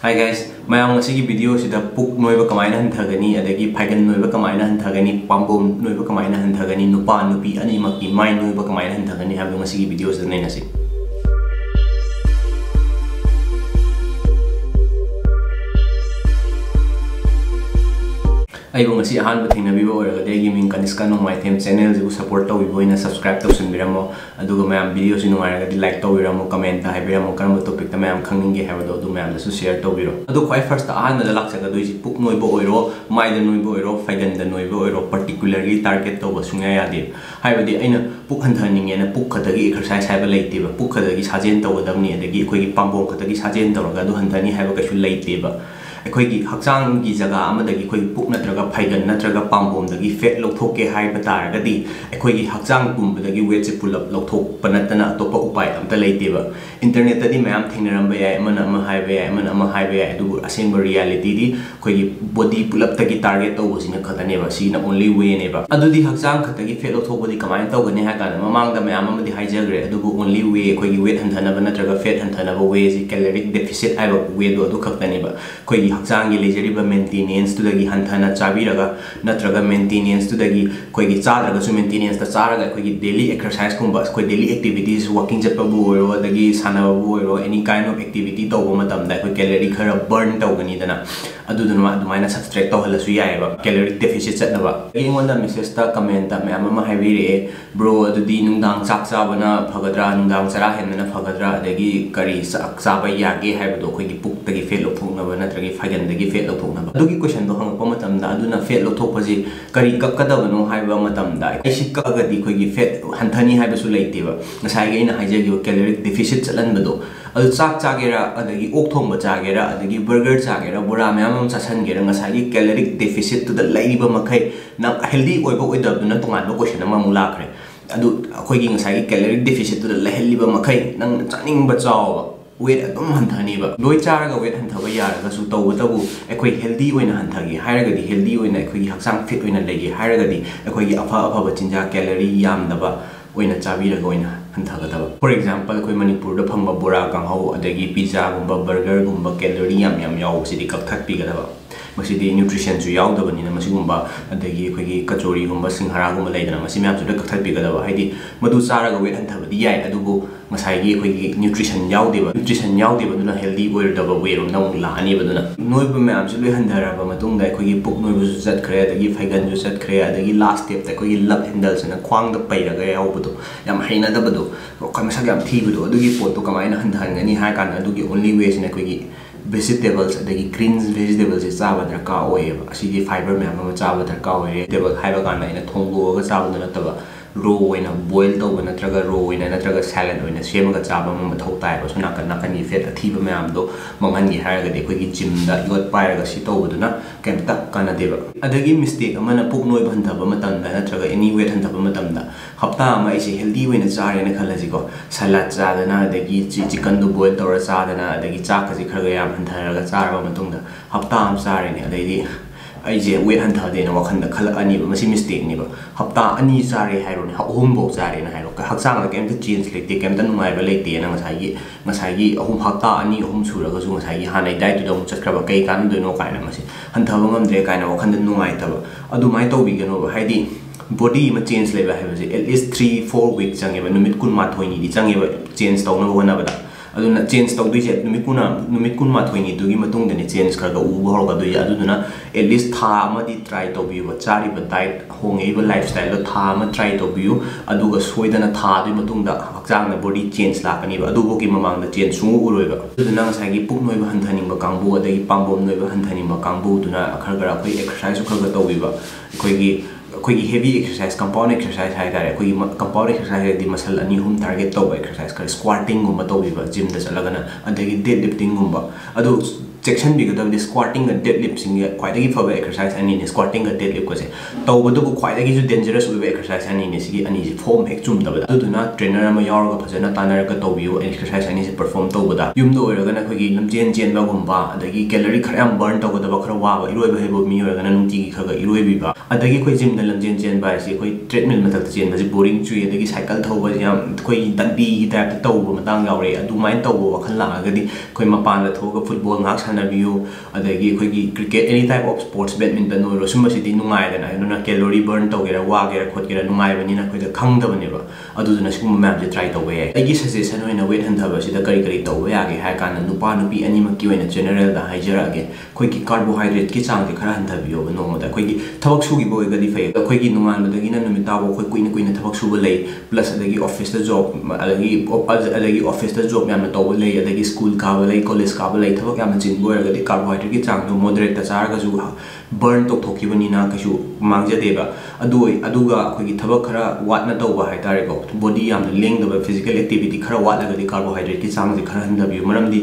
Hi guys, my own Siki video is the Puk Nueva Kamina and Thagani, and the Gi Pagan Nueva Kamina and Thagani, Pampum Nueva Kamina and Thagani, Nupa, Nupi, Animaki, Mind Nueva Kamina and Thagani, having a Siki videos the Nenasi. ꯑꯩꯕꯨ ꯉꯁꯤ ꯑꯍꯥꯟꯕ ꯊꯦꯡꯅꯕꯤꯕ ꯑꯣꯏꯔꯒꯗꯤ ꯑꯩꯒꯤ ꯃꯤꯡ ꯀꯅꯤꯁꯀ Nongmaithem ꯆꯦꯅꯦꯜꯁꯤꯕꯨ support ꯇꯧꯕꯤꯕ ꯑꯣꯏꯅ subscribe ꯇꯧꯁꯤꯟꯕꯤꯔꯝꯃꯣ ꯑꯗꯨꯒ ꯃꯌꯥꯝ ꯚꯤꯗꯤꯑꯣꯁꯤ ꯅꯨꯡꯉꯥꯏꯔꯒꯗꯤ ꯂꯥꯏꯛ ꯇꯧꯕꯤꯔꯝꯃꯣ ꯀꯃꯦꯟꯇ ꯍꯥꯏꯕꯤꯔꯝꯃꯣ ꯀꯔꯝꯕ ꯇꯣꯄꯤꯛꯇ ꯃꯌꯥꯝ ꯈꯪꯅꯤꯡꯒꯦ ꯍꯥꯏꯕꯗꯣ ꯑꯗꯨ ꯃꯌꯥꯝꯗꯁꯨ ꯁꯤꯌꯔ ꯇꯧꯕꯤꯔꯣ ꯑꯗꯨ ꯈ꯭ꯋꯥꯏ ꯐꯥꯔꯁꯇ ꯑꯍꯥꯟꯕꯗ ꯂꯥꯛꯆꯒꯗꯣꯏꯁꯤ ꯄꯨꯛ ꯅꯣꯏꯕ ꯑꯣꯏꯔꯣ ꯃꯥꯏꯗ ꯅꯣꯏꯕ ꯑꯣꯏꯔꯣ ꯐꯩꯒꯟꯗ ꯅꯣꯏꯕ ꯑꯣꯏꯔꯣ ꯄꯥꯔꯇꯤꯀꯨꯂꯔꯂꯤ ꯇꯥꯔꯒꯦꯠ ꯇꯧꯕ ꯁꯨꯡꯌꯥ ꯌꯥꯗꯦ ꯍꯥꯏꯕꯗꯤ ꯑꯩꯅ ꯄꯨꯛ ꯍꯟꯊꯍꯟꯅꯤꯡꯉꯦꯅ ꯄꯨꯛ ꯈꯛꯇꯒꯤ ꯑꯦꯛꯁꯔꯁꯥꯏꯁ ꯍꯥꯏꯕ ꯂꯩꯇꯦꯕ ꯄꯨꯛ ꯈꯛꯇꯒꯤ ꯁꯥꯖꯦꯟ ꯇꯧꯒꯗꯕꯅꯤ ꯑꯗꯒꯤ ꯑꯩꯈꯣꯏꯒꯤ ꯄꯥꯝꯕꯣꯝ ꯈꯛꯇꯒꯤ ꯁꯥꯖꯦꯟ ꯇꯧꯔꯒ ꯑꯗꯨ ꯍꯟꯊꯅꯤ ꯍꯥꯏꯕ ꯀꯩꯁꯨ ꯂꯩꯇꯦꯕ ꯑꯩꯈꯣꯏꯒꯤ ꯍꯛꯆꯥꯡꯒꯤ ꯖꯒꯥ ꯑꯃꯗꯒꯤ ꯑꯩꯈꯣꯏꯒꯤ ꯄꯨꯛ ꯅꯠꯇ꯭ꯔꯒ ꯐꯩꯒꯟ ꯅꯠꯇ꯭ꯔꯒ ꯄꯥꯝꯕꯣꯝꯗꯒꯤ ꯐꯦꯠ ꯂꯧꯊꯣꯛꯀꯦ ꯍꯥꯏꯕ ꯇꯥꯔꯒꯗꯤ ꯑꯩꯈꯣꯏꯒꯤ ꯍꯛꯆꯥꯡ ꯄꯨꯝꯕꯗꯒꯤ ꯋꯦꯠꯁꯦ ꯄꯨꯂꯞ ꯂꯧꯊꯣꯛꯄ ꯅꯠꯇꯅ ꯑꯇꯣꯞꯄ ꯎꯄꯥꯏ ꯑꯝꯇ ꯂꯩꯇꯦꯕ ꯏꯟꯇꯔꯅꯦꯠꯇꯗꯤ ꯃꯌꯥꯝ ꯊꯦꯡꯅꯔꯝꯕ ꯌꯥꯏ ꯑꯃꯅ ꯑꯃ ꯍꯥꯏꯕ ꯌꯥꯏ ꯑꯃꯅ ꯑꯃ ꯍꯥꯏꯕ ꯌꯥꯏ ꯑꯗꯨꯕꯨ ꯑꯁꯦꯡꯕ ꯔꯤꯌꯦꯂꯤꯇꯤꯗꯤ ꯑꯩꯈꯣꯏꯒꯤ ꯕꯣꯗꯤ ꯄꯨꯂꯞꯇꯒꯤ ꯇꯥꯔꯒꯦꯠ ꯇꯧꯕꯁꯤꯅ ꯈꯛꯇꯅꯦꯕ ꯁꯤꯅ ꯑꯣꯟꯂꯤ ꯋꯦꯅꯦꯕ ꯑꯗꯨꯗꯤ ꯍꯛꯆꯥꯡ ꯈꯛꯇꯒꯤ ꯐꯦꯠ ꯂꯧꯊꯣꯛꯄꯗꯤ ꯀꯃꯥꯏꯅ ꯇꯧꯒꯅꯤ ꯍꯥꯏ ꯀꯥꯟꯗ ꯃꯃꯥꯡꯗ ꯃꯌꯥꯝ ꯑꯃꯗꯤ ꯍꯥꯏꯖꯈ꯭ꯔꯦ ꯑꯗꯨꯕꯨ ꯑꯣꯟꯂꯤ ꯋꯦ ꯑꯩꯈꯣꯏꯒꯤ ꯋꯦꯠ ꯍꯟꯊꯅꯕ ꯅꯠꯇ꯭ꯔꯒ ꯐꯦꯠ ꯍꯟꯊꯅꯕ ꯋꯦꯁꯤ ꯀꯦꯂꯣꯔꯤꯛ ꯗꯦꯐꯤꯁꯤꯠ ꯍꯥꯏꯕ ꯋꯦꯗꯣ ꯑꯗꯨ ꯈꯛꯇꯅꯦꯕ ꯑꯩꯈꯣꯏꯒꯤ ꯍꯛꯆꯥꯡꯒꯤ ꯂꯩꯖꯔꯤꯕ ꯃꯦꯟꯇꯦꯅꯦꯟꯁꯇꯨꯗꯒꯤ ꯍꯟꯊꯅ ꯆꯥꯕꯤꯔꯒ ꯅꯠꯇ꯭ꯔꯒ ꯃꯦꯟꯇꯦꯅꯦꯟꯁꯇꯨꯗꯒꯤ ꯑꯩꯈꯣꯏꯒꯤ ꯆꯥꯗ꯭ꯔꯒꯁꯨ ꯃꯦꯟꯇꯦꯅꯦꯟꯁꯇ ꯆꯥꯔꯒ ꯑꯩꯈꯣꯏꯒꯤ ꯗꯦꯂꯤ ꯑꯦꯛꯁꯔꯁꯥꯏꯁꯀꯨꯝꯕ ꯑꯩꯈꯣꯏ ꯗꯦꯂꯤ ꯑꯦꯛꯇꯤꯚꯤꯇꯤꯁ ꯋꯥꯀꯤꯡ ꯆꯠꯄꯕꯨ ꯑꯣꯏꯔꯣ ꯑꯗꯒꯤ ꯁꯥꯟꯅꯕꯕꯨ ꯑꯣꯏꯔꯣ ꯑꯦꯅꯤ ꯀꯥꯏꯟ ꯑꯣꯐ ꯑꯦꯛꯇꯤꯚꯤꯇꯤ ꯇꯧꯕ ꯃꯇꯝꯗ ꯑꯩꯈꯣꯏ ꯀꯦꯂꯣꯔꯤ ꯈꯔ ꯕꯔꯟ ꯇꯧꯒꯅꯤꯗꯅ ꯑꯗꯨꯗꯨꯅ ꯑꯗꯨꯃꯥꯏꯅ ꯁꯕꯁꯇ꯭ꯔꯦꯛ ꯇꯧꯍꯜꯂꯁꯨ ꯌꯥꯏꯑꯕ ꯀꯦꯂꯣꯔꯤꯛ ꯗꯦꯐꯤꯁꯤꯠ ꯆꯠꯅꯕ ꯑꯩꯉꯣꯟꯗ ꯃꯦꯁꯦꯖꯇ ꯀꯃꯦꯟꯇ ꯃꯌꯥꯝ ꯑꯃ ꯍꯥꯏꯕꯤꯔꯛꯑꯦ ꯕ꯭ꯔꯣ ꯑꯗꯨꯗꯤ ꯅꯨꯡꯗꯥꯡ ꯆꯥꯛ ꯆꯥꯕꯅ ꯐꯒꯗ꯭ꯔꯥ ꯅꯨꯡꯗꯥꯡ ꯆꯔꯥ ꯍꯦꯟꯕꯅ ꯐꯒꯗ꯭ꯔꯥ ꯑꯗꯒꯤ ꯀꯔꯤ ꯆꯥꯛ ꯆꯥꯕ ꯌꯥꯒꯦ ꯍꯥꯏꯕꯗꯣ ꯑꯩꯈꯣꯏꯒꯤ ꯄꯨꯛꯇꯒꯤ ꯐꯦꯠ ꯂꯧꯊꯣꯛꯅꯕ ꯅꯠꯇ꯭ꯔꯒ ꯐꯩꯒꯟꯗꯒꯤ ꯐꯦꯠ ꯂꯧꯊꯣꯛꯅꯕ ꯑꯗꯨꯒꯤ ꯀꯣꯏꯁꯟꯗꯣ ꯍꯪꯉꯛꯄ ꯃꯇꯝꯗ ꯑꯗꯨꯅ ꯐꯦꯠ ꯂꯧꯊꯣꯛꯄꯁꯤ ꯀꯔꯤ ꯀꯛꯀꯗꯕꯅꯣ ꯍꯥꯏꯕ ꯃꯇꯝꯗ ꯑꯩꯁꯤ ꯀꯛꯑꯒꯗꯤ ꯑꯩꯈꯣꯏꯒꯤ ꯐꯦꯠ ꯍꯟꯊꯅꯤ ꯍꯥꯏꯕꯁꯨ ꯂꯩꯇꯦꯕ ꯉꯁꯥꯏꯒꯤ ꯑꯩꯅ ꯍꯥꯏꯖꯈꯤꯕ ꯀꯦꯂꯣꯔꯤꯛ ꯗꯦꯐꯤꯁꯤꯠ ꯆꯠꯍꯟꯕꯗꯣ ꯑꯗꯨ ꯆꯥꯛ ꯆꯥꯒꯦꯔꯥ ꯑꯗꯒꯤ ꯑꯣꯛ ꯊꯣꯡꯕ ꯆꯥꯒꯦꯔꯥ ꯑꯗꯒꯤ ꯕꯔꯒꯔ ꯆꯥꯒꯦꯔꯥ ꯕꯣꯔꯥ ꯃꯌꯥꯝ ꯑꯃ ꯆꯥꯁꯟꯒꯦꯔꯥ ꯉꯁꯥꯏꯒꯤ ꯀꯦꯂꯣꯔꯤꯛ ꯗꯦꯐꯤꯁꯤꯠꯇꯨꯗ ꯂꯩꯔꯤꯕ ꯃꯈꯩ ꯅꯪ ꯍꯦꯜꯗꯤ ꯑꯣꯏꯕ ꯑꯣꯏꯗꯕꯗꯨꯅ ꯇꯣꯉꯥꯟꯕ ꯀꯣꯏꯁꯟ ꯑꯃꯃꯨꯛ ꯂꯥꯛꯈ꯭ꯔꯦ ꯑꯗꯨ ꯑꯩꯈꯣꯏꯒꯤ ꯉꯁꯥꯏꯒꯤ ꯀꯦꯂꯣꯔꯤꯛ ꯗꯦꯐꯤꯁꯤꯠꯇꯨꯗ ꯂꯩꯍꯜꯂꯤꯕ ꯃꯈꯩ ꯅꯪ ꯆꯥꯅꯤꯡꯕ ꯆꯥꯎꯕ ꯋꯦꯠ ꯑꯗꯨꯝ ꯍꯟꯊꯅꯤꯕ ꯂꯣꯏ ꯆꯥꯔꯒ ꯋꯦꯠ ꯍꯟꯊꯕ ꯌꯥꯔꯒꯁꯨ ꯇꯧꯕꯇꯕꯨ ꯑꯩꯈꯣꯏ ꯍꯦꯜꯗꯤ ꯑꯣꯏꯅ ꯍꯟꯊꯒꯦ ꯍꯥꯏꯔꯒꯗꯤ ꯍꯦꯜꯗꯤ ꯑꯣꯏꯅ ꯑꯩꯈꯣꯏꯒꯤ ꯍꯛꯆꯥꯡ ꯐꯤꯠ ꯑꯣꯏꯅ ꯂꯩꯒꯦ ꯍꯥꯏꯔꯒꯗꯤ ꯑꯩꯈꯣꯏꯒꯤ ꯑꯐ ꯑꯐꯕ ꯆꯤꯟꯖꯥꯛ ꯀꯦꯂꯣꯔꯤ ꯌꯥꯝꯗꯕ ꯑꯣꯏꯅ ꯆꯥꯕꯤꯔꯒ ꯑꯣꯏꯅ ꯍꯟꯊꯒꯗꯕ ꯐꯣꯔ ꯑꯦꯛꯖꯥꯝꯄꯜ ꯑꯩꯈꯣꯏ ꯃꯅꯤꯄꯨꯔꯗ ꯐꯪꯕ ꯕꯣꯔꯥ ꯀꯥꯡꯍꯧ ꯑꯗꯒꯤ ꯄꯤꯖꯥꯒꯨꯝꯕ ꯕꯔꯒꯔꯒꯨꯝꯕ ꯀꯦꯂꯣꯔꯤ ꯌꯥꯝ ꯌꯥꯝ ꯌꯥꯎꯕꯁꯤꯗꯤ ꯀꯛꯊꯠꯄꯤꯒꯗꯕ ꯃꯁꯤꯗꯤ ꯅ꯭ꯌꯨꯇ꯭ꯔꯤꯁꯟꯁꯨ ꯌꯥꯎꯗꯕꯅꯤꯅ ꯃꯁꯤꯒꯨꯝꯕ ꯑꯗꯒꯤ ꯑꯩꯈꯣꯏꯒꯤ ꯀꯆꯣꯔꯤꯒꯨꯝꯕ ꯁꯤꯡꯍꯥꯔꯥꯒꯨꯝꯕ ꯂꯩꯗꯅ ꯃꯁꯤ ꯃꯌꯥꯝꯁꯨ ꯂꯣꯏ ꯀꯛꯊꯠꯄꯤꯒꯗꯕ ꯍꯥꯏꯗꯤ ꯃꯗꯨ ꯆꯥꯔꯒ ꯋꯦꯠ ꯍꯟꯊꯕꯗꯤ ꯌꯥꯏ ꯑꯗꯨꯕꯨ ꯉꯁꯥꯏꯒꯤ ꯑꯩꯈꯣꯏꯒꯤ ꯅ꯭ꯌꯨꯇ꯭ꯔꯤꯁꯟ ꯌꯥꯎꯗꯦꯕ ꯅ꯭ꯌꯨꯇ꯭ꯔꯤꯁꯟ ꯌꯥꯎꯗꯦꯕꯗꯨꯅ ꯍꯦꯜꯗꯤ ꯑꯣꯏꯔꯣꯏꯗꯕ ꯋꯦꯔꯣꯝꯗ ꯑꯃꯨꯛ ꯂꯥꯛꯑꯅꯤꯕ ꯑꯗꯨꯅ ꯅꯣꯏꯕ ꯃꯌꯥꯝꯁꯨ ꯂꯣꯏ ꯍꯟꯊꯔꯕ ꯃꯇꯨꯡꯗ ꯑꯩꯈꯣꯏꯒꯤ ꯄꯨꯛ ꯅꯣꯏꯕꯁꯨ ꯆꯠꯈ꯭ꯔꯦ ꯑꯗꯒꯤ ꯐꯩꯒꯟꯁꯨ ꯆꯠꯈ꯭ꯔꯦ ꯑꯗꯒꯤ ꯂꯥꯁ ꯁ꯭ꯇꯦꯞꯇ ꯑꯩꯈꯣꯏꯒꯤ ꯂꯞ ꯍꯦꯟꯗꯜꯁꯤꯅ ꯈ꯭ꯋꯥꯡꯗ ꯄꯩꯔꯒ ꯌꯥꯎꯕꯗꯣ ꯌꯥꯝ ꯍꯩꯅꯗꯕꯗꯣ ꯃꯁꯛ ꯌꯥꯝ ꯊꯤꯕꯗꯣ ꯑꯗꯨꯒꯤ ꯄꯣꯠꯇꯣ ꯀꯃꯥꯏꯅ ꯍꯟꯊꯍꯟꯒꯅꯤ ꯍꯥꯏ ꯀꯥꯟꯗ ꯑꯗꯨꯒꯤ ꯑꯣꯟꯂꯤ ꯋꯦꯁꯤꯅ ꯑꯩꯈꯣꯏꯒꯤ ꯚꯦꯖꯤꯇꯦꯕꯜꯁ ꯑꯗꯒꯤ ꯒ꯭ꯔꯤꯟ ꯚꯦꯖꯤꯇꯦꯕꯜꯁꯦ ꯆꯥꯕ ꯗꯔꯀꯥꯔ ꯑꯣꯏꯌꯦꯕ ꯑꯁꯤꯒꯤ ꯐꯥꯏꯕꯔ ꯃꯌꯥꯝ ꯑꯃ ꯆꯥꯕ ꯗꯔꯀꯥꯔ ꯑꯣꯏꯔꯦ ꯚꯦꯖꯤꯇꯦꯕꯜ ꯍꯥꯏꯕ ꯀꯥꯟꯗ ꯑꯩꯅ ꯊꯣꯡꯗꯣꯛꯑꯒ ꯆꯥꯕꯗꯣ ꯅꯠꯇꯕ ꯔꯣ ꯑꯣꯏꯅ ꯕꯣꯏꯜ ꯇꯧꯕ ꯅꯠꯇ꯭ꯔꯒ ꯔꯣ ꯑꯣꯏꯅ ꯅꯠꯇ꯭ꯔꯒ ꯁꯦꯂꯦꯗ ꯑꯣꯏꯅ ꯁꯦꯝꯃꯒ ꯆꯥꯕ ꯑꯃ ꯃꯊꯧ ꯇꯥꯏꯕ ꯁꯣꯝ ꯅꯥꯀꯟ ꯅꯥꯀꯟꯒꯤ ꯐꯦꯠ ꯑꯊꯤꯕ ꯃꯌꯥꯝꯗꯣ ꯃꯥꯡꯍꯟꯒꯦ ꯍꯥꯏꯔꯒꯗꯤ ꯑꯩꯈꯣꯏꯒꯤ ꯖꯤꯝꯗ ꯌꯣꯠ ꯄꯥꯏꯔꯒ ꯁꯤ ꯇꯧꯕꯗꯨꯅ ꯀꯩꯝꯇ ꯀꯥꯟꯅꯗꯦꯕ ꯑꯗꯒꯤ ꯃꯤꯁꯇꯦꯛ ꯑꯃꯅ ꯄꯨꯛ ꯅꯣꯏꯕ ꯍꯟꯊꯕ ꯃꯇꯝꯗ ꯅꯠꯇ꯭ꯔꯒ ꯑꯦꯅꯤ ꯋꯦꯠ ꯍꯟꯊꯕ ꯃꯇꯝꯗ ꯍꯞꯇꯥ ꯑꯃ ꯑꯩꯁꯦ ꯍꯦꯜꯗꯤ ꯑꯣꯏꯅ ꯆꯥꯔꯦꯅ ꯈꯜꯂꯁꯤꯀꯣ ꯁꯂꯥꯗ ꯆꯥꯗꯅ ꯑꯗꯒꯤ ꯆꯤꯀꯟꯗꯣ ꯕꯣꯏꯜ ꯇꯧꯔ ꯆꯥꯗꯅ ꯑꯗꯒꯤ ꯆꯥꯛꯀꯁꯦ ꯈꯔ ꯌꯥꯝ ꯍꯟꯊꯔꯒ ꯆꯥꯔꯕ ꯃꯇꯨꯡꯗ ꯍꯞꯇꯥ ꯑꯃ ꯆꯥꯔꯦꯅꯦ ꯑꯗꯩꯗꯤ ꯑꯩꯁꯦ ꯋꯦꯠ ꯍꯟꯊꯗꯦꯅ ꯋꯥꯈꯟꯗ ꯈꯜꯂꯛꯑꯅꯤꯕ ꯃꯁꯤ ꯃꯤꯁꯇꯦꯛꯅꯦꯕ ꯍꯞꯇꯥ ꯑꯅꯤ ꯆꯥꯔꯦ ꯍꯥꯏꯔꯣꯅꯦ ꯑꯍꯨꯝꯐꯥꯎ ꯆꯥꯔꯦꯅ ꯍꯥꯏꯔꯣ ꯍꯛꯆꯥꯡꯗ ꯀꯩꯝꯇ ꯆꯦꯟꯖ ꯂꯩꯇꯦ ꯀꯩꯝꯇ ꯅꯨꯡꯉꯥꯏꯕ ꯂꯩꯇꯦꯅ ꯉꯁꯥꯏꯒꯤ ꯉꯁꯥꯏꯒꯤ ꯑꯍꯨꯝ ꯍꯞꯇꯥ ꯑꯅꯤ ꯑꯍꯨꯝ ꯁꯨꯔꯒꯁꯨ ꯉꯁꯥꯏꯒꯤ ꯍꯥꯟꯅꯩ ꯗꯥꯏꯠꯇꯨꯗ ꯑꯃꯨꯛ ꯆꯠꯈ꯭ꯔꯕ ꯀꯩ ꯀꯥꯟꯅꯗꯣꯏꯅꯣ ꯀꯥꯏꯅ ꯃꯁꯤ ꯍꯟꯊꯕ ꯉꯝꯗ꯭ꯔꯦ ꯀꯥꯏꯅ ꯋꯥꯈꯟꯗ ꯅꯨꯡꯉꯥꯏꯇꯕ ꯑꯗꯨꯃꯥꯏꯅ ꯇꯧꯕꯤꯒꯅꯣꯕ ꯍꯥꯏꯗꯤ ꯕꯣꯗꯤ ꯑꯃ ꯆꯦꯟꯖ ꯂꯩꯕ ꯍꯥꯏꯕꯁꯦ ꯑꯦꯠꯂꯤꯁ ꯊ꯭ꯔꯤ ꯐꯣꯔ ꯋꯤꯛ ꯆꯪꯉꯦꯕ ꯅꯨꯃꯤꯠ ꯀꯨꯟꯃꯥꯊꯣꯏꯅꯤꯗꯤ ꯆꯪꯉꯦꯕ ꯆꯦꯟꯖ ꯇꯧꯅꯕ ꯍꯣꯠꯅꯕꯗ ꯑꯗꯨꯅ ꯆꯦꯟꯖ ꯇꯧꯗꯣꯏꯁꯦ ꯅꯨꯃꯤꯠ ꯀꯨꯟ ꯅꯨꯃꯤꯠ ꯀꯨꯟꯃꯥꯊꯣꯏꯅꯤꯗꯨꯒꯤ ꯃꯇꯨꯡꯗꯅꯤ ꯆꯦꯟꯖ ꯈꯔ ꯈꯔ ꯎꯕ ꯍꯧꯔꯛꯀꯗꯣꯏꯁꯦ ꯑꯗꯨꯗꯨꯅ ꯑꯦꯠꯂꯤꯁ ꯊꯥ ꯑꯃꯗꯤ ꯇ꯭ꯔꯥꯏ ꯇꯧꯕꯤꯌꯨꯕ ꯆꯥꯔꯤꯕ ꯗꯥꯏꯠ ꯍꯣꯡꯉꯛꯏꯕ ꯂꯥꯏꯐ ꯁ꯭ꯇꯥꯏꯜꯗꯣ ꯊꯥ ꯑꯃ ꯇ꯭ꯔꯥꯏ ꯇꯧꯕꯤꯌꯨ ꯑꯗꯨꯒ ꯁꯣꯏꯗꯅ ꯊꯥꯗꯨꯒꯤ ꯃꯇꯨꯡꯗ ꯍꯛꯆꯥꯡꯗ ꯕꯣꯗꯤ ꯆꯦꯟꯖ ꯂꯥꯛꯀꯅꯤꯕ ꯑꯗꯨꯐꯥꯎꯒꯤ ꯃꯃꯥꯡꯗ ꯆꯦꯟꯖ ꯁꯨꯡꯎ ꯎꯔꯣꯏꯕ ꯑꯗꯨꯗꯨꯅ ꯉꯁꯥꯏꯒꯤ ꯄꯨꯛ ꯅꯣꯏꯕ ꯍꯟꯊꯅꯤꯡꯕ ꯀꯥꯡꯕꯨ ꯑꯗꯒꯤ ꯄꯥꯝꯕꯣꯝ ꯅꯣꯏꯕ ꯍꯟꯊꯅꯤꯡꯕ ꯀꯥꯡꯕꯨꯗꯨꯅ ꯈꯔ ꯈꯔ ꯑꯩꯈꯣꯏ ꯑꯦꯛꯁꯔꯁꯥꯏꯁꯁꯨ ꯈꯔ ꯈꯔ ꯇꯧꯕꯤꯕ ꯑꯩꯈꯣꯏꯒꯤ ꯑꯩꯈꯣꯏꯒꯤ ꯍꯦꯚꯤ ꯑꯦꯛꯁꯔꯁꯥꯏꯁ ꯀꯝꯄꯥꯎꯟ ꯑꯦꯛꯁꯔꯁꯥꯏꯁ ꯍꯥꯏꯇꯥꯔꯦ ꯑꯩꯈꯣꯏꯒꯤ ꯀꯝꯄꯥꯎꯟ ꯑꯦꯛꯁꯔꯁꯥꯏꯁ ꯍꯥꯏꯗꯤ ꯃꯁꯜ ꯑꯅꯤ ꯑꯍꯨꯝ ꯇꯥꯔꯒꯦꯠ ꯇꯧꯕ ꯑꯦꯛꯁꯔꯁꯥꯏꯁ ꯈꯔ ꯁ꯭ꯀ꯭ꯋꯥꯔꯇꯤꯡꯒꯨꯝꯕ ꯇꯧꯕꯤꯕ ꯖꯤꯝꯗ ꯆꯠꯂꯒꯅ ꯑꯗꯒꯤ ꯗꯦꯠ ꯂꯤꯐꯇꯤꯡꯒꯨꯝꯕ ꯑꯗꯨ ꯆꯦꯛꯁꯤꯟꯕꯤꯒꯗꯕꯗꯤ ꯁ꯭ꯀ꯭ꯋꯥꯔꯇꯤꯡꯒ ꯗꯦꯠ ꯂꯤꯞꯁꯤꯡꯒ ꯈ꯭ꯋꯥꯏꯗꯒꯤ ꯐꯕ ꯑꯦꯛꯁꯔꯁꯥꯏꯁ ꯑꯅꯤꯅꯤ ꯁ꯭ꯀ꯭ꯋꯥꯔꯇꯤꯡꯒ ꯗꯦꯠ ꯂꯤꯞꯀꯁꯦ ꯇꯧꯕꯗꯨꯕꯨ ꯈ꯭ꯋꯥꯏꯗꯒꯤꯁꯨ ꯗꯦꯟꯖꯔꯁ ꯑꯣꯏꯕ ꯑꯦꯛꯁꯔꯁꯥꯏꯁ ꯑꯅꯤꯅꯤ ꯁꯤꯒꯤ ꯑꯅꯤꯁꯤ ꯐꯣꯝ ꯍꯦꯛ ꯆꯨꯝꯗꯕꯗ ꯑꯗꯨꯗꯨꯅ ꯇ꯭ꯔꯦꯅꯔ ꯑꯃ ꯌꯥꯎꯔꯒ ꯐꯖꯅ ꯇꯥꯟꯅꯔꯒ ꯇꯧꯕꯤꯌꯨ ꯑꯦꯛꯁꯔꯁꯥꯏꯁ ꯑꯅꯤꯁꯤ ꯄꯔꯐꯣꯔꯝ ꯇꯧꯕꯗ ꯌꯨꯝꯗ ꯑꯣꯏꯔꯒꯅ ꯑꯩꯈꯣꯏꯒꯤ ꯂꯝꯖꯦꯟ ꯆꯦꯟꯕꯒꯨꯝꯕ ꯑꯗꯒꯤ ꯀꯦꯂꯣꯔꯤ ꯈꯔ ꯌꯥꯝ ꯕꯔꯟ ꯇꯧꯒꯗꯕ ꯈꯔ ꯋꯥꯕ ꯏꯔꯣꯏꯕ ꯍꯩꯕ ꯃꯤ ꯑꯣꯏꯔꯒꯅ ꯅꯨꯡꯇꯤꯒꯤ ꯈꯔ ꯈꯔ ꯏꯔꯣꯏꯕꯤꯕ ꯑꯗꯒꯤ ꯑꯩꯈꯣꯏ ꯖꯤꯝꯗ ꯂꯝꯖꯦꯟ ꯆꯦꯟꯕ ꯍꯥꯏꯁꯤ ꯑꯩꯈꯣꯏ ꯇ꯭ꯔꯦꯗꯃꯤꯜ ꯃꯊꯛꯇ ꯆꯦꯟꯕꯁꯤ ꯕꯣꯔꯤꯡ ꯆꯨꯏ ꯑꯗꯒꯤ ꯁꯥꯏꯀꯜ ꯊꯧꯕꯁꯤ ꯌꯥꯝ ꯑꯩꯈꯣꯏꯒꯤ ꯗꯟꯗꯤꯒꯤ ꯇꯥꯏꯞꯇ ꯇꯧꯕ ꯃꯇꯥꯡ ꯌꯥꯎꯔꯛꯑꯦ ꯑꯗꯨꯃꯥꯏꯅ ꯇꯧꯕ ꯋꯥꯈꯜ ꯂꯥꯛꯑꯒꯗꯤ ꯑꯩꯈꯣꯏ ꯃꯄꯥꯟꯗ ꯊꯣꯛꯑꯒ ꯐꯨꯠꯕꯣꯜ ꯉꯥꯏꯍꯥꯛ ꯁꯥꯟꯅ ꯁꯥꯟꯅꯕꯤꯌꯨ ꯑꯗꯒꯤ ꯑꯩꯈꯣꯏꯒꯤ cricket any type of sports badminton ꯑꯣꯏꯔꯣ ꯁꯨꯝꯕꯁꯤꯗꯤ ꯅꯨꯡꯉꯥꯏꯗꯅ ꯑꯗꯨꯅ ꯀꯦꯂꯣꯔꯤ ꯕꯔꯟ ꯇꯧꯒꯦꯔꯥ ꯋꯥꯒꯦꯔꯥ ꯈꯣꯠꯀꯦꯔꯥ ꯅꯨꯡꯉꯥꯏꯕꯅꯤꯅ ꯑꯩꯈꯣꯏꯗ ꯈꯪꯗꯕꯅꯦꯕ ꯑꯗꯨꯗꯨꯅ ꯁꯤꯒꯨꯝꯕ ꯃꯌꯥꯝꯁꯦ ꯇ꯭ꯔꯥꯏ ꯇꯧꯕ ꯌꯥꯏ ꯑꯩꯒꯤ ꯁꯖꯦꯁꯟ ꯑꯣꯏꯅ ꯋꯦꯠ ꯍꯟꯊꯕꯁꯤꯗ ꯀꯔꯤ ꯀꯔꯤ ꯇꯧꯕ ꯌꯥꯒꯦ ꯍꯥꯏꯔ ꯀꯥꯟꯗ ꯅꯨꯄꯥ ꯅꯨꯄꯤ ꯑꯅꯤꯃꯛꯀꯤ ꯑꯣꯏꯅ ꯖꯦꯅꯔꯦꯜꯗ ꯍꯥꯏꯖꯔꯛꯑꯒꯦ ꯑꯩꯈꯣꯏꯒꯤ ꯀꯥꯔꯕꯣꯍꯥꯏꯗ꯭ꯔꯦꯠꯀꯤ ꯆꯥꯡꯁꯦ ꯈꯔ ꯍꯟꯊꯕꯤꯌꯣꯕ ꯅꯣꯡꯃꯗ ꯑꯩꯈꯣꯏꯒꯤ ꯊꯕꯛ ꯁꯨꯈꯤꯕ ꯑꯣꯏꯔꯒꯗꯤ ꯐꯩ ꯑꯩꯈꯣꯏꯒꯤ ꯅꯣꯡꯉꯥꯟꯕꯗꯒꯤꯅ ꯅꯨꯃꯤꯠ ꯇꯥꯕ ꯑꯩꯈꯣꯏ ꯀꯨꯏꯅ ꯀꯨꯏꯅ ꯊꯕꯛ ꯁꯨꯕ ꯂꯩ ꯄ꯭ꯂꯁ ꯑꯗꯒꯤ ꯑꯣꯐꯤꯁꯇ ꯖꯣꯕ ꯑꯗꯒꯤ ꯑꯗꯒꯤ ꯑꯣꯐꯤꯁꯇ ꯖꯣꯕ ꯌꯥꯝꯅ ꯇꯧꯕ ꯂꯩ ꯑꯗꯒꯤ ꯁ꯭ꯀꯨꯜ ꯀꯥꯕ ꯂꯩ ꯀꯣꯂꯦꯖ ꯀꯥꯕ ꯂꯩ ꯊꯕꯛ ꯌꯥꯝꯅ ꯆꯤꯟꯕ ꯑꯣꯏꯔꯒꯗꯤ ꯀꯥꯔꯕꯣꯍꯥꯏꯗ꯭ꯔꯦꯠꯀꯤ ꯆꯥꯡꯗꯣ ꯃꯣꯗꯔꯦꯠꯇ ꯆꯥꯔꯒꯁꯨ ꯕꯔꯟ ꯇꯧꯊꯣꯛꯈꯤꯕꯅꯤꯅ ꯀꯩꯁꯨ ꯃꯥꯡꯖꯗꯦꯕ ꯑꯗꯨ ꯑꯗꯨꯒ ꯑꯩꯈꯣꯏꯒꯤ ꯊꯕꯛ ꯈꯔ ꯋꯥꯠꯅ ꯇꯧꯕ ꯍꯥꯏꯇꯥꯔꯦꯀꯣ ꯕꯣꯗꯤ ꯌꯥꯝꯅ ꯂꯦꯡꯗꯕ ꯐꯤꯖꯤꯀꯦꯜ ꯑꯦꯛꯇꯤꯚꯤꯇꯤ ꯈꯔ ꯋꯥꯠꯂꯒꯗꯤ ꯀꯥꯔꯕꯣꯍꯥꯏꯗ꯭ꯔꯦꯠꯀꯤ ꯆꯥꯡꯁꯦ ꯈꯔ ꯍꯟꯊꯕꯤꯌꯨ ꯃꯔꯝꯗꯤ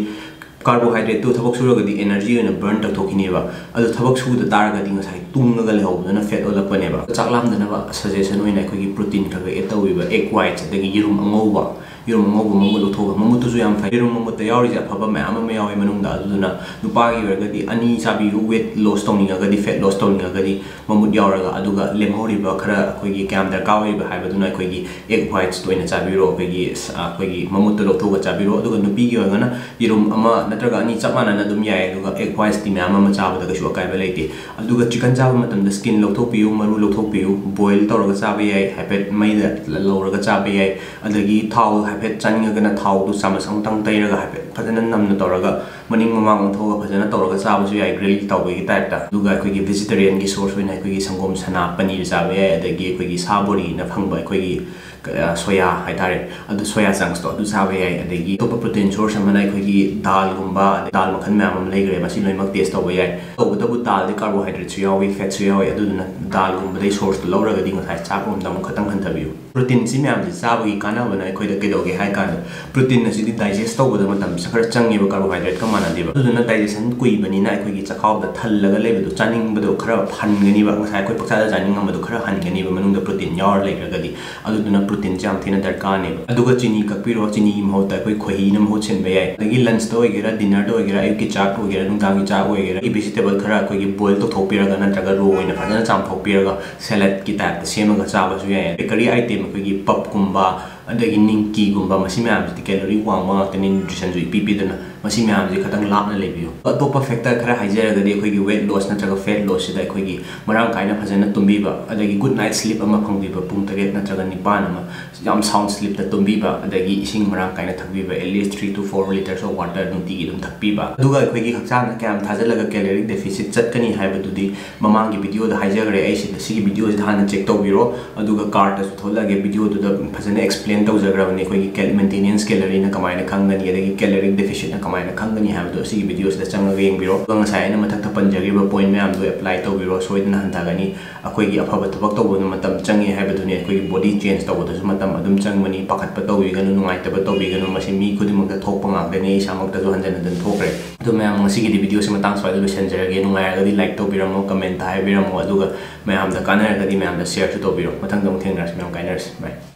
ꯀꯥꯔꯕꯣꯍꯥꯏꯗ꯭ꯔꯦꯠꯇꯨ ꯊꯕꯛ ꯁꯨꯔꯒꯗꯤ ꯑꯦꯅꯔꯖꯤ ꯑꯣꯏꯅ ꯕꯔꯟ ꯇꯧꯊꯣꯛꯈꯤꯅꯦꯕ ꯑꯗꯨ ꯊꯕꯛ ꯁꯨꯕꯗ ꯇꯥꯔꯒꯗꯤ ꯉꯁꯥꯏ ꯇꯨꯡꯉꯒ ꯂꯩꯍꯧꯕꯗꯨꯅ ꯐꯦꯠ ꯑꯣꯜꯂꯛꯄꯅꯦꯕ ꯆꯥꯛ ꯂꯥꯝꯗꯅꯕ ꯁꯖꯦꯁꯟ ꯑꯣꯏꯅ ꯑꯩꯈꯣꯏꯒꯤ ꯄ꯭ꯔꯣꯇꯤꯟ ꯈꯔ ꯈꯔ ꯑꯦꯗ ꯇꯧꯕꯤꯕ ꯑꯦꯛ ꯋꯥꯏꯠꯁ ꯑꯗꯒꯤ ꯌꯦꯔꯨꯝ ꯑꯉꯧꯕ ꯌꯦꯔꯨꯝ ꯑꯉꯧꯕ ꯃꯃꯨꯠ ꯂꯧꯊꯣꯛꯑꯒ ꯃꯃꯨꯠꯇꯨꯁꯨ ꯌꯥꯝ ꯐꯩ ꯌꯦꯔꯨꯝ ꯃꯃꯨꯠꯇ ꯌꯥꯎꯔꯤꯁꯦ ꯑꯐꯕ ꯃꯌꯥꯝ ꯑꯃ ꯌꯥꯎꯋꯤ ꯃꯅꯨꯡꯗ ꯑꯗꯨꯗꯨꯅ ꯅꯨꯄꯥꯒꯤ ꯑꯣꯏꯔꯒꯗꯤ ꯑꯅꯤ ꯆꯥꯕꯤꯌꯨ ꯋꯦꯠ ꯂꯣꯁ ꯇꯧꯅꯤꯡꯉꯒꯗꯤ ꯐꯦꯠ ꯂꯣꯁ ꯇꯧꯅꯤꯡꯉꯒꯗꯤ ꯃꯃꯨꯠ ꯌꯥꯎꯔꯒ ꯑꯗꯨꯒ ꯂꯦꯝꯍꯧꯔꯤꯕ ꯈꯔ ꯑꯩꯈꯣꯏꯒꯤ ꯀꯌꯥꯝ ꯗꯔꯀꯥꯔ ꯑꯣꯏꯕ ꯍꯥꯏꯕꯗꯨꯅ ꯑꯩꯈꯣꯏꯒꯤ ꯑꯦꯛ ꯋꯥꯏꯠꯁꯇ ꯑꯣꯏꯅ ꯆꯥꯕꯤꯔꯣ ꯑꯩꯈꯣꯏꯒꯤ ꯑꯩꯈꯣꯏꯒꯤ ꯃꯃꯨꯠꯇꯨ ꯂꯧꯊꯣꯛꯑꯒ ꯆꯥꯕꯤꯔꯣ ꯑꯗꯨꯒ ꯅꯨꯄꯤꯒꯤ ꯑꯣꯏꯔꯒꯅ ꯌꯦꯔꯨꯝ ꯑꯃ ꯅꯠꯇ꯭ꯔꯒ ꯑꯅꯤ ꯆꯞ ꯃꯥꯟꯅꯅ ꯑꯗꯨꯝ ꯌꯥꯏ ꯑꯗꯨꯒ ꯑꯦꯛ ꯋꯥꯏꯠꯁꯇꯤ ꯃꯌꯥꯝ ꯑꯃ ꯆꯥꯕꯗ ꯀꯩꯁꯨ ꯑꯀꯥꯏꯕ ꯂꯩꯇꯦ ꯑꯗꯨꯒ ꯆꯤꯀꯟ ꯆꯥꯕ ꯃꯇꯝꯗ ꯁ꯭ꯀꯤꯟ ꯂꯧꯊꯣꯛꯄꯤꯌꯨ ꯃꯔꯨ ꯂꯧꯊꯣꯛꯄꯤꯌꯨ ꯕꯣꯏꯜ ꯇꯧꯔꯒ ꯆꯥꯕ ꯌꯥꯏ ꯍꯥꯏꯐꯦꯠ ꯃꯩꯗ ꯂꯧꯔꯒ ꯆꯥꯕ ꯌꯥꯏ ꯑꯗꯒꯤ ꯊꯥꯎ ꯍꯥꯏꯐꯦꯠ ꯆꯥꯅꯤꯡꯉꯒꯅ ꯊꯥꯎꯗꯨ ꯆꯥꯃꯁ ꯑꯃꯨꯛꯇꯪ ꯇꯩꯔꯒ ꯍꯥꯏꯐꯦꯠ ꯐꯖꯅ ꯅꯝꯅ ꯇꯧꯔꯒ ꯃꯅꯤꯡ ꯃꯃꯥꯡ ꯑꯣꯟꯊꯣꯛꯑꯒ ꯐꯖꯅ ꯇꯧꯔꯒ ꯆꯥꯕꯁꯨ ꯌꯥꯏ ꯒ꯭ꯔꯤꯜ ꯇꯧꯕꯒꯤ ꯇꯥꯏꯞꯇ ꯑꯗꯨꯒ ꯑꯩꯈꯣꯏꯒꯤ ꯚꯦꯖꯤꯇꯦꯔꯤꯌꯟꯒꯤ ꯁꯣꯔꯁ ꯑꯣꯏꯅ ꯑꯩꯈꯣꯏꯒꯤ ꯁꯪꯒꯣꯝ ꯁꯅꯥ ꯄꯅꯤꯔ ꯆꯥꯕ ꯌꯥꯏ ꯑꯗꯒꯤ ꯑꯩꯈꯣꯏꯒꯤ ꯁꯥ ꯕꯣꯔꯤꯅ ꯐꯪꯕ ꯑꯩꯈꯣꯏꯒꯤ सोया हाइटारे अद सोया चंक्सो अद चाबे प्रोटीन सोर्स अमना अखोगी दाल गुंबा दाल मखन मैम हम लेगरे मसी लोइमक टेस्ट तब याई दाल दे कार्बोहाइड्रेट सु यावी फैट सु यावी अदुना दाल गुंबा दे सोर्स तो लौरगदि ngथाय चाक रोम दम खतम खनथबियु प्रोटीन सि मैम सि चाबगी कानाबना अखोयद केदोगे हाइ कान प्रोटीन नसि डाइजेस्ट तोबद मतम सखर चंगेबो कार्बोहाइड्रेट का मानादेबो डाइजेशन कुइबनिना अखोगी चखावद थल्लग लेबदु चानिंगबदु खरा फनगनिबा ngथाय अखोय पक्चादा चानिंगबदु खरा हनगनिबा मनुंग प्रोटीन यार लेगरगदि ꯄ꯭ꯔꯣꯇꯤꯟꯁꯦ ꯌꯥꯝ ꯊꯤꯅ ꯗꯔꯀꯥꯔꯅꯦꯕ ꯑꯗꯨꯒ ꯆꯤꯅꯤ ꯀꯛꯄꯤꯔꯣ ꯆꯤꯅꯤꯒꯤ ꯃꯍꯨꯠꯇ ꯑꯩꯈꯣꯏ ꯈꯣꯏꯍꯤꯅ ꯃꯍꯨꯠ ꯁꯤꯟꯕ ꯌꯥꯏ ꯑꯗꯒꯤ ꯂꯟꯁꯇ ꯑꯣꯏꯒꯦꯔꯥ ꯗꯤꯅꯔꯗ ꯑꯣꯏꯒꯦꯔꯥ ꯑꯌꯨꯛꯀꯤ ꯆꯥꯛ ꯑꯣꯏꯒꯦꯔꯥ ꯅꯨꯡꯗꯥꯡꯒꯤ ꯆꯥꯛ ꯑꯣꯏꯒꯦꯔꯥ 이 ꯚꯦꯖꯤꯇꯦꯕꯜ ꯈꯔ ꯑꯩꯈꯣꯏꯒꯤ ꯕꯣꯏꯜ ꯇꯧꯊꯣꯛꯄꯤꯔꯒ ꯅꯠꯇ꯭ꯔꯒ ꯔꯣ ꯑꯣꯏꯅ ꯐꯖꯅ ꯆꯥꯝꯊꯣꯛꯄꯤꯔꯒ ꯁꯦꯂꯠꯀꯤ ꯇꯥꯏꯞꯇ ꯁꯦꯝꯃꯒ ꯆꯥꯕꯁꯨ ꯌꯥꯏ ꯕꯦꯀꯔꯤ ꯑꯥꯏꯇꯦꯝ ꯑꯩꯈꯣꯏꯒꯤ ꯄꯞꯀꯨꯝꯕ ꯑꯗꯒꯤ ꯅꯤꯡꯀꯤꯒꯨꯝꯕ ꯃꯁꯤ ꯃꯌꯥꯝꯁꯤꯗꯤ ꯀꯦꯂꯣꯔꯤ ꯋꯥꯡꯕ ꯉꯥꯛꯇꯅꯤ ꯅ꯭ꯌꯨꯇ꯭ꯔꯤꯁꯟꯁꯨ ꯏꯄꯤ ꯄꯤꯗꯅ ꯃꯁꯤ ꯃꯌꯥꯝꯁꯤ ꯈꯇꯪ ꯂꯥꯞꯅ ꯂꯩꯕꯤꯌꯨ ꯑꯇꯣꯞꯄ ꯐꯦꯛꯇꯔ ꯈꯔ ꯍꯥꯏꯖꯔꯒꯗꯤ ꯑꯩꯈꯣꯏꯒꯤ ꯋꯦꯠ ꯂꯣꯁ ꯅꯠꯇ꯭ꯔꯒ ꯐꯦꯠ ꯂꯣꯁꯁꯤꯗ ꯑꯩꯈꯣꯏꯒꯤ ꯃꯔꯥꯡ ꯀꯥꯏꯅ ꯐꯖꯅ ꯇꯨꯝꯕꯤꯕ ꯑꯗꯒꯤ ꯒꯨꯗ ꯅꯥꯏꯠ ꯁ꯭ꯂꯤꯞ ꯑꯃ ꯐꯪꯕꯤꯕ ꯄꯨꯡ ꯇꯔꯦꯠ ꯅꯠꯇ꯭ꯔꯒ ꯅꯤꯄꯥꯟ ꯑꯃ ꯌꯥꯝ ꯁꯥꯎꯟ ꯁ꯭ꯂꯤꯞꯇ ꯇꯨꯝꯕꯤꯕ ꯑꯗꯒꯤ ꯏꯁꯤꯡ ꯃꯔꯥꯡ ꯀꯥꯏꯅ ꯊꯛꯄꯤꯕ at least three to four litres of water ꯅꯨꯡꯇꯤꯒꯤ ꯑꯗꯨꯝ ꯊꯛꯄꯤꯕ ꯑꯗꯨꯒ ꯑꯩꯈꯣꯏꯒꯤ ꯍꯛꯆꯥꯡꯗ ꯀꯌꯥꯝ ꯊꯥꯖꯤꯜꯂꯒ ꯀꯦꯂꯣꯔꯤꯛ ꯗꯦꯐꯤꯁꯤꯠ ꯆꯠꯀꯅꯤ ꯍꯥꯏꯕꯗꯨꯗꯤ ꯃꯃꯥꯡꯒꯤ ꯚꯤꯗꯤꯑꯣꯗ ꯍꯥꯏꯖꯈ꯭ꯔꯦ ꯑꯩ ꯁꯤꯗ ꯁꯤꯒꯤ ꯚꯤꯗꯤꯑꯣꯁꯤꯗ ꯍꯥꯟꯅ ꯆꯦꯛ ꯇꯧꯕꯤꯔꯣ ꯑꯗꯨꯒ ꯀꯥꯔꯠꯇꯁꯨ ꯊꯣꯛꯂꯛꯑꯒꯦ ꯚꯤꯗꯤꯑꯣꯗꯨꯗ ꯐꯖꯅ ꯑꯦꯛꯁꯄ꯭ꯂꯦꯟ ꯇꯧꯖꯈ꯭ꯔꯕꯅꯤ ꯑꯩꯈꯣꯏꯒꯤ ꯃꯦꯟꯇꯦꯅꯦꯟꯁ ꯀꯦꯂꯣꯔꯤꯅ ꯀꯃꯥꯏꯅ ꯈꯪꯒꯅꯤ ꯑꯗꯒꯤ ꯀꯦꯂꯣꯔꯤꯛ ꯗꯦꯐꯤꯁꯤꯠꯅ ꯀꯃꯥꯏꯅ ꯈꯪꯒꯅꯤ ꯍꯥꯏꯕꯗꯣ ꯑꯁꯤꯒꯤ ꯚꯤꯗꯤꯑꯣꯁꯤꯗ ꯆꯪꯉꯒ ꯌꯦꯡꯕꯤꯔꯣ ꯑꯗꯨꯒ ꯉꯁꯥꯏ ꯑꯩꯅ ꯃꯊꯛꯇ ꯄꯟꯖꯈꯤꯕ ꯄꯣꯏꯟ ꯃꯌꯥꯝꯗꯣ ꯑꯦꯄ꯭ꯂꯥꯏ ꯇꯧꯕꯤꯔꯣ ꯁꯣꯏꯗꯅ ꯍꯟꯊꯒꯅꯤ ꯑꯩꯈꯣꯏꯒꯤ ꯑꯐꯕ ꯊꯕꯛ ꯇꯧꯕꯗ ꯃꯇꯝ ꯆꯪꯉꯤ ꯍꯥꯏꯕꯗꯨꯅꯤ ꯑꯩꯈꯣꯏꯒꯤ ꯕꯣꯗꯤ ꯆꯦꯟꯖ ꯇꯧꯕꯗꯁꯨ ꯃꯇꯝ ꯑꯗꯨꯝ ꯆꯪꯕꯅꯤ ꯄꯥꯈꯠꯄ ꯇꯧꯕꯤꯒꯅꯨ ꯅꯨꯡꯉꯥꯏꯇꯕ ꯇꯧꯕꯤꯒꯅꯨ ꯃꯁꯤ ꯃꯤ ꯈꯨꯗꯤꯡꯃꯛꯇ ꯊꯣꯛꯄ ꯉꯥꯛꯇꯅꯤ ꯏꯁꯥꯃꯛꯇꯁꯨ ꯍꯟꯖꯤꯟ ꯍꯟꯖꯤꯟ ꯊꯣꯛꯈ꯭ꯔꯦ ꯑꯗꯨ ꯃꯌꯥꯝ ꯉꯁꯤꯒꯤꯗꯤ ꯚꯤꯗꯤꯑꯣꯁꯤ ꯃꯇꯥꯡ ꯁ꯭ꯋꯥꯏꯗ ꯂꯣꯏꯁꯤꯟꯖꯔꯒꯦ ꯅꯨꯡꯉꯥꯏꯔꯒꯗꯤ ꯂꯥꯏꯛ ꯇꯧꯕꯤꯔꯝꯃꯣ ꯀꯃꯦꯟꯇ ꯍꯥꯏꯕꯤꯔꯝꯃꯣ ꯑꯗꯨꯒ ꯃꯌꯥꯝꯗ ꯀꯥꯟꯅꯔꯒꯗꯤ ꯃꯌꯥꯝꯗ ꯁꯤꯌꯔꯁꯨ ꯇꯧꯕꯤꯔꯣ ꯃꯊꯪꯗ ꯑꯃꯨꯛ ꯊꯦꯡꯅꯔꯁꯤ ꯃꯌꯥꯝ ꯀꯥꯏꯅꯔꯁꯤ ꯕꯥꯏ